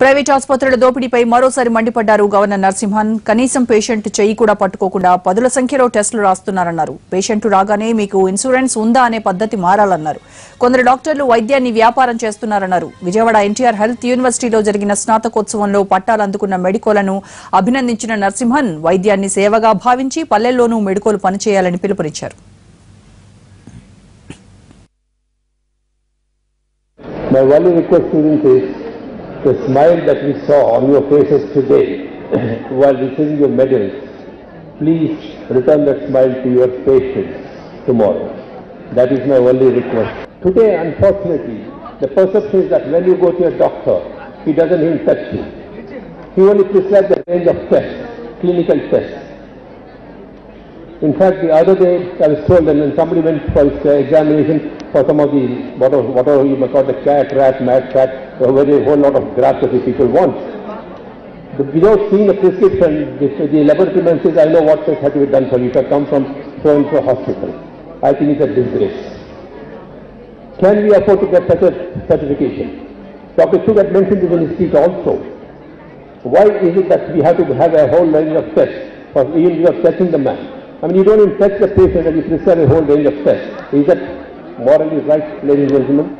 Private ఆసుపత్రుల దోపిడీపై మరోసారి మండిపడ్డారు గవర్నర్ నరసింహన్. కనీసం పేషెంట్ చెయ్యి కూడా పట్టుకోకుండా పదుల సంఖ్యలో టెస్టులు రాస్తున్నారన్నారు. పేషెంట్ రాగానే మీకు ఇన్సూరెన్స్ ఉందా అనే పద్ధతి మారాలన్నారు. కొందరు డాక్టర్లు వైద్యాన్ని వ్యాపారం చేస్తున్నారన్నారు. విజయవాడ ఎన్టీఆర్ హెల్త్ యూనివర్సిటీలో జరిగిన స్నాతకోత్సవంలో పట్టాలు అందుకున్న మెడికోలను అభినందించిన నరసింహన్ వైద్యాన్ని సేవగా భావించి పల్లెల్లోనూ మెడికోలు పనిచేయాలని పిలుపునిచ్చారు. My only request students is the smile that we saw on your faces today while receiving your medals, please return that smile to your patients tomorrow. That is my only request. Today, unfortunately, the perception is that when you go to a doctor, he doesn't even touch you. He only prescribes a range of tests, clinical tests. In fact, the other day I was told that when somebody went for his uh, examination for some of the, whatever, whatever you may call the cat, rat, mad cat, where a whole lot of graphs that the people want. The, without seeing the prescription, the, the laboratory man says, I know what had to be done for you. It has come from so and so hospital. I think it's a disgrace. Can we afford to get such a certification? Dr. Had mentioned this in his speech also. Why is it that we have to have a whole range of tests for even without touching the man? I mean, you don't infect the patient and you prescribe a whole range of tests. Is that morally right, ladies and gentlemen?